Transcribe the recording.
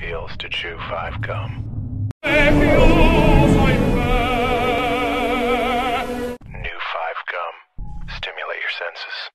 feels to chew five gum. New five gum. Stimulate your senses.